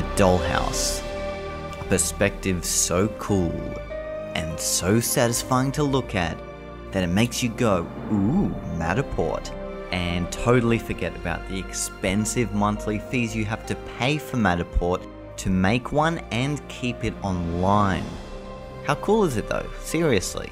The Dollhouse. A perspective so cool and so satisfying to look at that it makes you go, ooh, Matterport, and totally forget about the expensive monthly fees you have to pay for Matterport to make one and keep it online. How cool is it though? Seriously.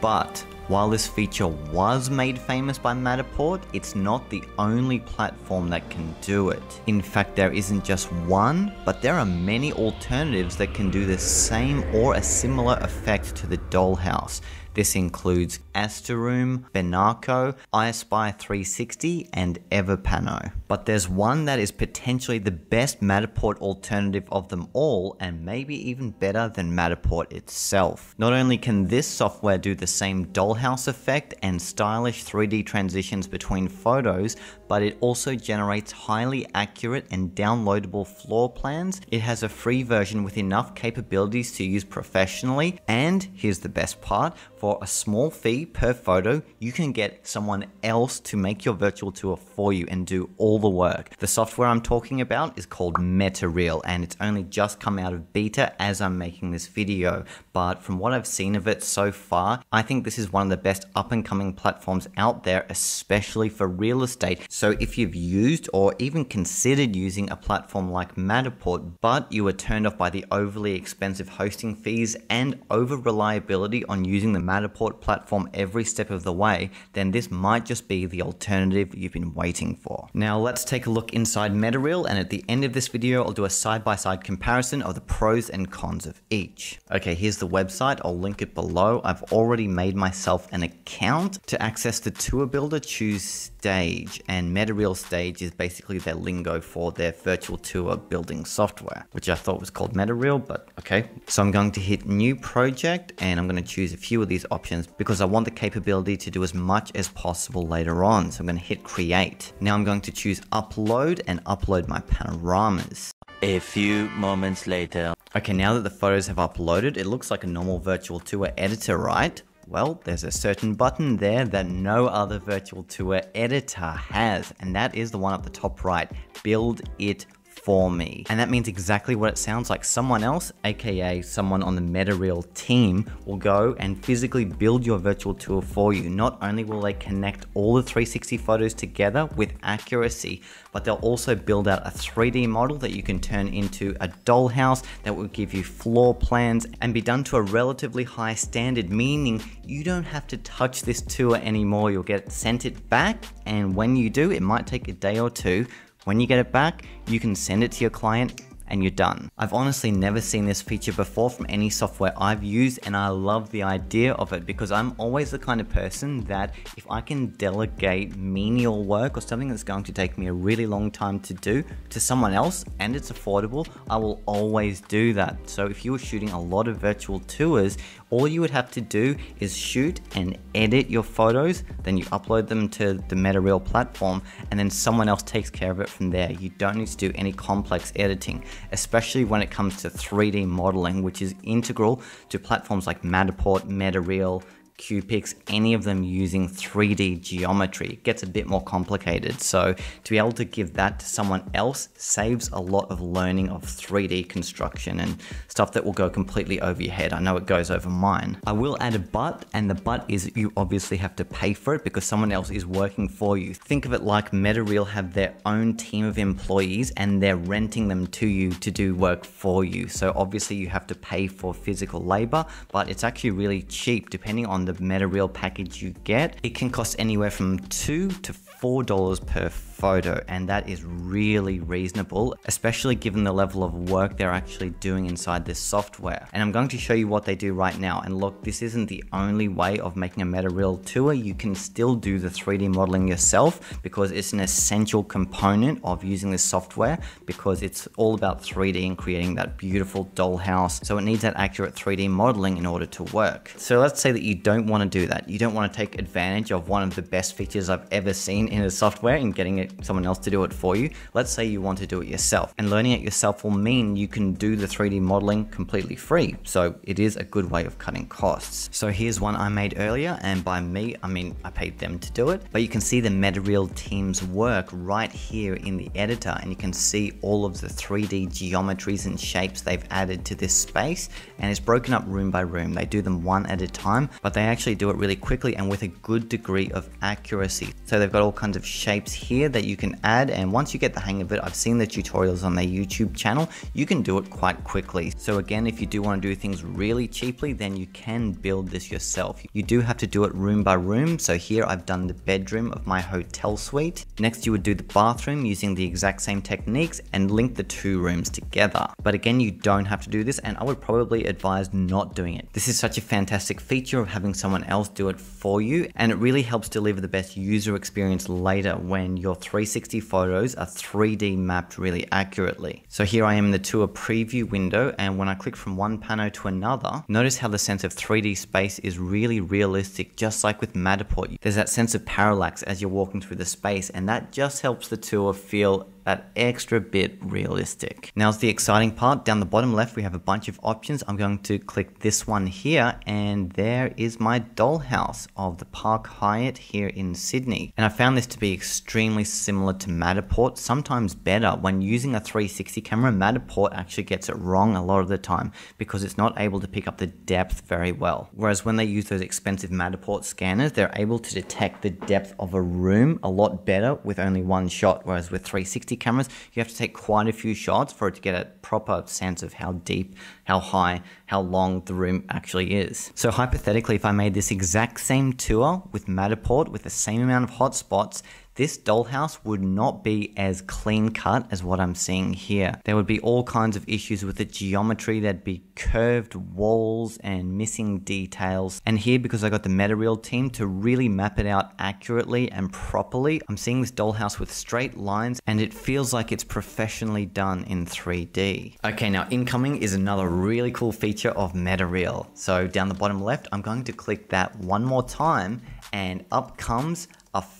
But while this feature was made famous by Matterport, it's not the only platform that can do it. In fact, there isn't just one, but there are many alternatives that can do the same or a similar effect to the Dollhouse. This includes Asteroom, Benaco, iSpy 360, and Everpano. But there's one that is potentially the best Matterport alternative of them all, and maybe even better than Matterport itself. Not only can this software do the same dollhouse effect and stylish 3D transitions between photos, but it also generates highly accurate and downloadable floor plans. It has a free version with enough capabilities to use professionally, and here's the best part, for a small fee per photo, you can get someone else to make your virtual tour for you and do all the work. The software I'm talking about is called MetaReal and it's only just come out of beta as I'm making this video. But from what I've seen of it so far, I think this is one of the best up and coming platforms out there, especially for real estate. So if you've used or even considered using a platform like Matterport, but you were turned off by the overly expensive hosting fees and over reliability on using the Matterport platform every step of the way, then this might just be the alternative you've been waiting for. Now let's take a look inside MetaReal and at the end of this video I'll do a side-by-side -side comparison of the pros and cons of each. Okay, here's the website, I'll link it below. I've already made myself an account. To access the tour builder, choose Stage and MetaReal Stage is basically their lingo for their virtual tour building software, which I thought was called MetaReal, but okay. So I'm going to hit new project and I'm going to choose a few of these options because I want the capability to do as much as possible later on. So I'm going to hit create. Now I'm going to choose upload and upload my panoramas. A few moments later. Okay, now that the photos have uploaded, it looks like a normal virtual tour editor, right? Well, there's a certain button there that no other virtual tour editor has, and that is the one at the top right, Build It for me. And that means exactly what it sounds like. Someone else, aka someone on the MetaReal team, will go and physically build your virtual tour for you. Not only will they connect all the 360 photos together with accuracy, but they'll also build out a 3D model that you can turn into a dollhouse that will give you floor plans and be done to a relatively high standard, meaning you don't have to touch this tour anymore. You'll get sent it back, and when you do, it might take a day or two when you get it back, you can send it to your client and you're done. I've honestly never seen this feature before from any software I've used and I love the idea of it because I'm always the kind of person that if I can delegate menial work or something that's going to take me a really long time to do to someone else and it's affordable, I will always do that. So if you were shooting a lot of virtual tours, all you would have to do is shoot and edit your photos, then you upload them to the MetaReal platform and then someone else takes care of it from there. You don't need to do any complex editing especially when it comes to 3D modeling, which is integral to platforms like Matterport, MetaReal, Cupix, any of them using 3D geometry. It gets a bit more complicated. So to be able to give that to someone else saves a lot of learning of 3D construction and stuff that will go completely over your head. I know it goes over mine. I will add a but, and the but is you obviously have to pay for it because someone else is working for you. Think of it like MetaReal have their own team of employees and they're renting them to you to do work for you. So obviously you have to pay for physical labor, but it's actually really cheap depending on the MetaReal package you get, it can cost anywhere from two to four dollars per photo and that is really reasonable especially given the level of work they're actually doing inside this software. And I'm going to show you what they do right now. And look this isn't the only way of making a MetaReal tour. You can still do the 3D modeling yourself because it's an essential component of using this software because it's all about 3D and creating that beautiful dollhouse. So it needs that accurate 3D modeling in order to work. So let's say that you don't don't want to do that. You don't want to take advantage of one of the best features I've ever seen in a software and getting it, someone else to do it for you. Let's say you want to do it yourself. And learning it yourself will mean you can do the 3D modeling completely free. So it is a good way of cutting costs. So here's one I made earlier, and by me, I mean I paid them to do it. But you can see the MetaReal team's work right here in the editor, and you can see all of the 3D geometries and shapes they've added to this space. And it's broken up room by room. They do them one at a time, but they actually do it really quickly and with a good degree of accuracy. So they've got all kinds of shapes here that you can add. And once you get the hang of it, I've seen the tutorials on their YouTube channel, you can do it quite quickly. So again, if you do want to do things really cheaply, then you can build this yourself. You do have to do it room by room. So here I've done the bedroom of my hotel suite. Next, you would do the bathroom using the exact same techniques and link the two rooms together. But again, you don't have to do this and I would probably advise not doing it. This is such a fantastic feature of having someone else do it for you and it really helps deliver the best user experience later when your 360 photos are 3D mapped really accurately. So here I am in the tour preview window and when I click from one panel to another, notice how the sense of 3D space is really realistic just like with Matterport. There's that sense of parallax as you're walking through the space and that just helps the tour feel that extra bit realistic. Now's the exciting part. Down the bottom left, we have a bunch of options. I'm going to click this one here, and there is my dollhouse of the Park Hyatt here in Sydney. And I found this to be extremely similar to Matterport, sometimes better. When using a 360 camera, Matterport actually gets it wrong a lot of the time because it's not able to pick up the depth very well. Whereas when they use those expensive Matterport scanners, they're able to detect the depth of a room a lot better with only one shot, whereas with 360 cameras, you have to take quite a few shots for it to get a proper sense of how deep, how high, how long the room actually is. So hypothetically, if I made this exact same tour with Matterport with the same amount of hotspots, this dollhouse would not be as clean cut as what I'm seeing here. There would be all kinds of issues with the geometry, there'd be curved walls and missing details. And here, because I got the MetaReal team to really map it out accurately and properly, I'm seeing this dollhouse with straight lines and it feels like it's professionally done in 3D. Okay, now incoming is another really cool feature of MetaReal. So down the bottom left, I'm going to click that one more time and up comes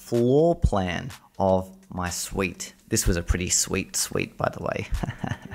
floor plan of my suite. This was a pretty sweet suite, by the way.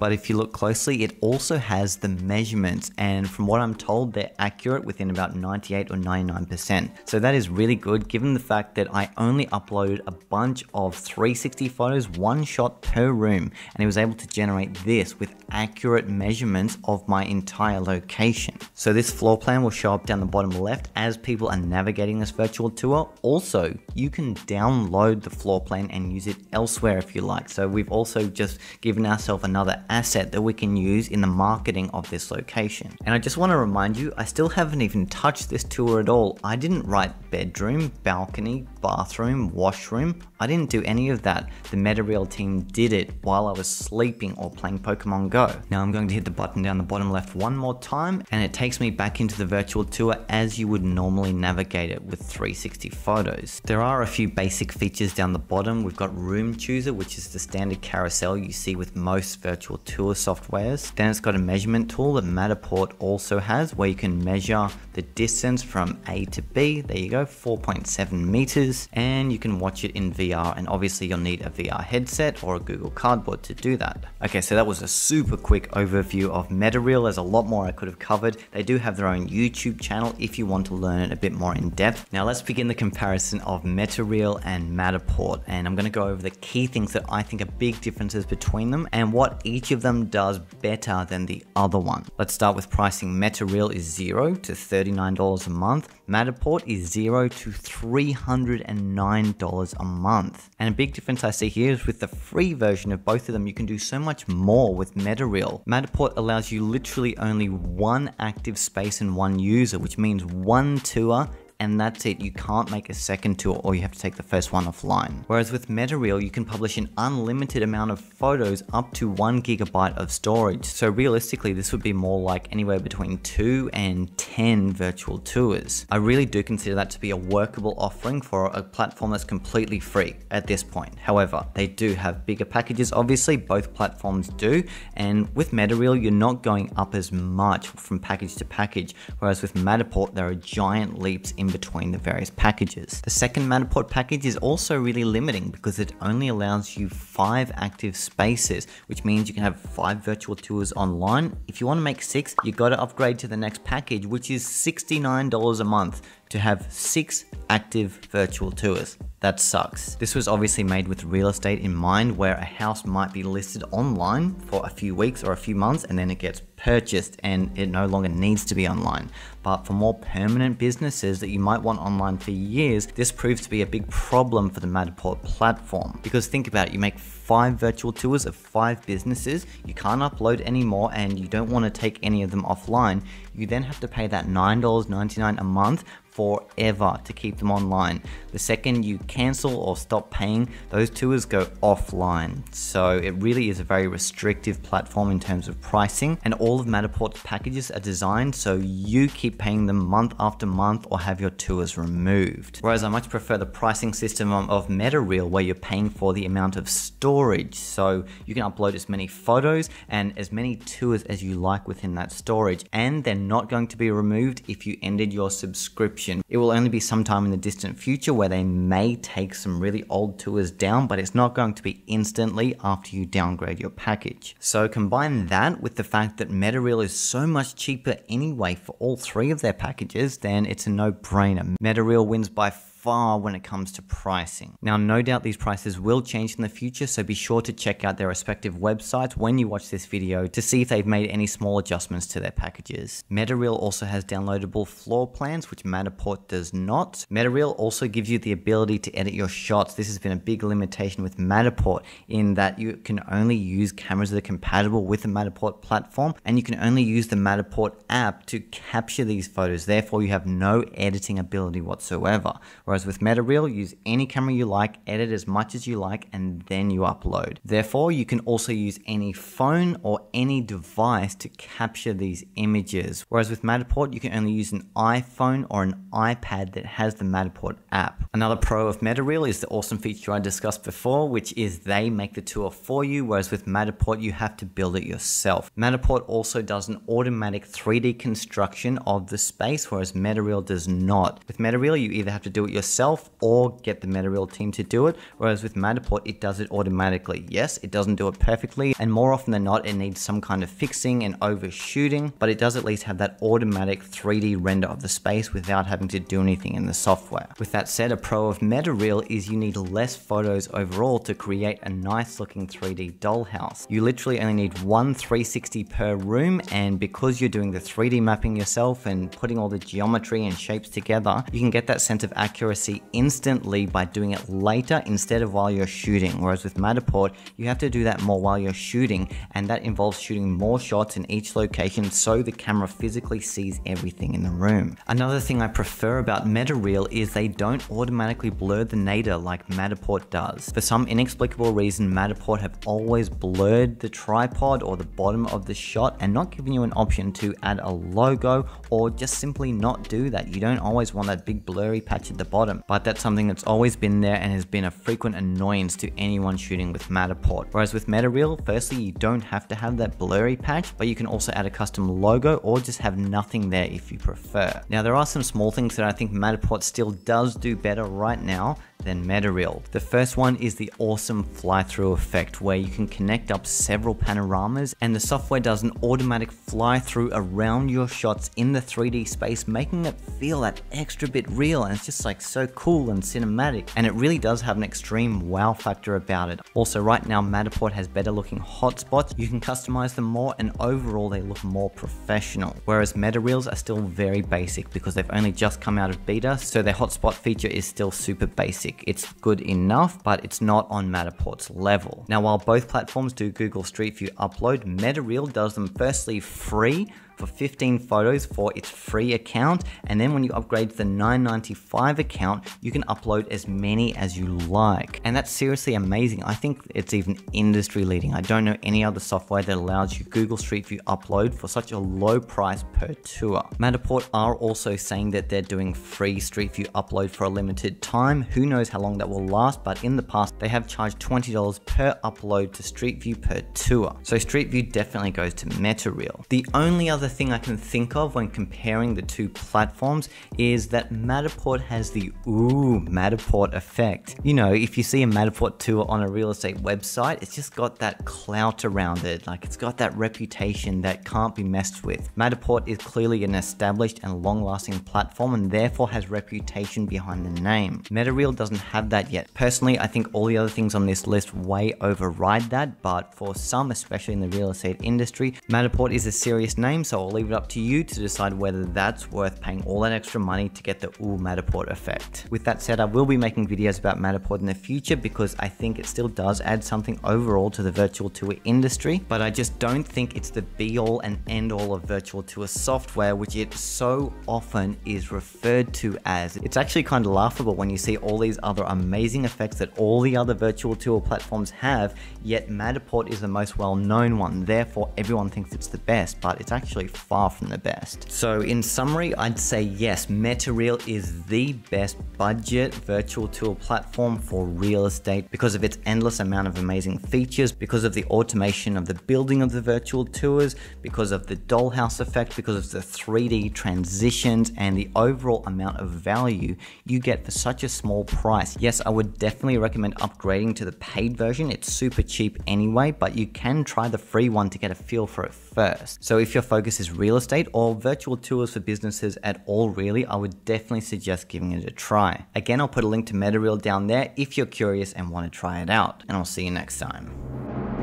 but if you look closely, it also has the measurements, and from what I'm told, they're accurate within about 98 or 99%. So that is really good given the fact that I only uploaded a bunch of 360 photos, one shot per room, and it was able to generate this with accurate measurements of my entire location. So this floor plan will show up down the bottom left as people are navigating this virtual tour. Also, you can download the floor plan and use it elsewhere if you like. So we've also just given ourselves another asset that we can use in the marketing of this location. And I just want to remind you, I still haven't even touched this tour at all. I didn't write bedroom, balcony, bathroom, washroom. I didn't do any of that. The MetaReal team did it while I was sleeping or playing Pokemon Go. Now I'm going to hit the button down the bottom left one more time and it takes me back into the virtual tour as you would normally navigate it with 360 photos. There are a few basic features down the bottom. We've got Room Chooser, which is the standard carousel you see with most virtual tour softwares. Then it's got a measurement tool that Matterport also has where you can measure the distance from A to B. There you go, 4.7 meters. And you can watch it in VR and obviously you'll need a VR headset or a Google Cardboard to do that. Okay, so that was a super quick overview of MetaReal. There's a lot more I could have covered. They do have their own YouTube channel if you want to learn it a bit more in depth. Now let's begin the comparison of MetaReal and Matterport. And I'm gonna go over the key things that I think are big differences between them and what each of them does better than the other one. Let's start with pricing. MetaReal is zero to $39 a month. Matterport is zero to $309 a month. And a big difference I see here is with the free version of both of them, you can do so much more with MetaReal. Matterport allows you literally only one active space and one user, which means one tour and that's it. You can't make a second tour or you have to take the first one offline. Whereas with MetaReal, you can publish an unlimited amount of photos up to one gigabyte of storage. So realistically, this would be more like anywhere between two and 10 virtual tours. I really do consider that to be a workable offering for a platform that's completely free at this point. However, they do have bigger packages, obviously, both platforms do. And with MetaReal, you're not going up as much from package to package, whereas with Matterport, there are giant leaps in between the various packages. The second Matterport package is also really limiting because it only allows you five active spaces, which means you can have five virtual tours online. If you want to make six, you got to upgrade to the next package, which is $69 a month to have six active virtual tours. That sucks. This was obviously made with real estate in mind where a house might be listed online for a few weeks or a few months and then it gets purchased and it no longer needs to be online. But for more permanent businesses that you might want online for years, this proves to be a big problem for the Matterport platform. Because think about it, you make five virtual tours of five businesses, you can't upload anymore and you don't want to take any of them offline, you then have to pay that $9.99 a month forever to keep them online. The second you cancel or stop paying, those tours go offline. So it really is a very restrictive platform in terms of pricing and all of Matterport's packages are designed so you keep paying them month after month or have your tours removed. Whereas I much prefer the pricing system of MetaReal where you're paying for the amount of storage. So you can upload as many photos and as many tours as you like within that storage and they're not going to be removed if you ended your subscription it will only be sometime in the distant future where they may take some really old tours down, but it's not going to be instantly after you downgrade your package. So combine that with the fact that MetaReal is so much cheaper anyway for all three of their packages, then it's a no-brainer. MetaReal wins by far when it comes to pricing. Now, no doubt these prices will change in the future, so be sure to check out their respective websites when you watch this video to see if they've made any small adjustments to their packages. MetaReal also has downloadable floor plans, which Matterport does not. MetaReal also gives you the ability to edit your shots. This has been a big limitation with Matterport in that you can only use cameras that are compatible with the Matterport platform, and you can only use the Matterport app to capture these photos. Therefore, you have no editing ability whatsoever. Whereas with MetaReal, use any camera you like, edit as much as you like, and then you upload. Therefore, you can also use any phone or any device to capture these images. Whereas with Matterport, you can only use an iPhone or an iPad that has the Matterport app. Another pro of MetaReal is the awesome feature I discussed before, which is they make the tour for you, whereas with Matterport, you have to build it yourself. Matterport also does an automatic 3D construction of the space, whereas MetaReal does not. With MetaReal, you either have to do it yourself yourself or get the MetaReal team to do it. Whereas with Matterport, it does it automatically. Yes, it doesn't do it perfectly, and more often than not, it needs some kind of fixing and overshooting, but it does at least have that automatic 3D render of the space without having to do anything in the software. With that said, a pro of MetaReal is you need less photos overall to create a nice looking 3D dollhouse. You literally only need one 360 per room, and because you're doing the 3D mapping yourself and putting all the geometry and shapes together, you can get that sense of accuracy accuracy instantly by doing it later instead of while you're shooting. Whereas with Matterport, you have to do that more while you're shooting, and that involves shooting more shots in each location so the camera physically sees everything in the room. Another thing I prefer about MetaReal is they don't automatically blur the nadir like Matterport does. For some inexplicable reason, Matterport have always blurred the tripod or the bottom of the shot and not given you an option to add a logo or just simply not do that. You don't always want that big blurry patch at the bottom bottom, but that's something that's always been there and has been a frequent annoyance to anyone shooting with Matterport. Whereas with MetaReal, firstly, you don't have to have that blurry patch, but you can also add a custom logo or just have nothing there if you prefer. Now, there are some small things that I think Matterport still does do better right now, than MetaReal. The first one is the awesome fly-through effect where you can connect up several panoramas and the software does an automatic fly-through around your shots in the 3D space making it feel that extra bit real and it's just like so cool and cinematic and it really does have an extreme wow factor about it. Also right now Matterport has better looking hotspots, you can customize them more and overall they look more professional. Whereas MetaReals are still very basic because they've only just come out of beta so their hotspot feature is still super basic basic. It's good enough, but it's not on Matterport's level. Now, while both platforms do Google Street View upload, MetaReal does them firstly free for 15 photos for its free account, and then when you upgrade to the 9.95 account, you can upload as many as you like. And that's seriously amazing. I think it's even industry leading. I don't know any other software that allows you Google Street View upload for such a low price per tour. Matterport are also saying that they're doing free Street View upload for a limited time. Who knows how long that will last, but in the past they have charged $20 per upload to Street View per tour. So Street View definitely goes to MetaReal. The only other thing I can think of when comparing the two platforms is that Matterport has the ooh Matterport effect. You know, if you see a Matterport tour on a real estate website, it's just got that clout around it. Like it's got that reputation that can't be messed with. Matterport is clearly an established and long-lasting platform and therefore has reputation behind the name. MetaReal doesn't have that yet. Personally, I think all the other things on this list way override that, but for some, especially in the real estate industry, Matterport is a serious name, so I'll leave it up to you to decide whether that's worth paying all that extra money to get the ooh Matterport effect. With that said, I will be making videos about Matterport in the future because I think it still does add something overall to the virtual tour industry, but I just don't think it's the be all and end all of virtual tour software, which it so often is referred to as. It's actually kind of laughable when you see all these other amazing effects that all the other virtual tour platforms have, yet Matterport is the most well known one, therefore everyone thinks it's the best, but it's actually far from the best. So in summary, I'd say yes, MetaReal is the best budget virtual tour platform for real estate because of its endless amount of amazing features, because of the automation of the building of the virtual tours, because of the dollhouse effect, because of the 3D transitions and the overall amount of value you get for such a small price. Yes, I would definitely recommend upgrading to the paid version. It's super cheap anyway, but you can try the free one to get a feel for it first. So if your focus is real estate or virtual tours for businesses at all really, I would definitely suggest giving it a try. Again, I'll put a link to MetaReal down there if you're curious and want to try it out, and I'll see you next time.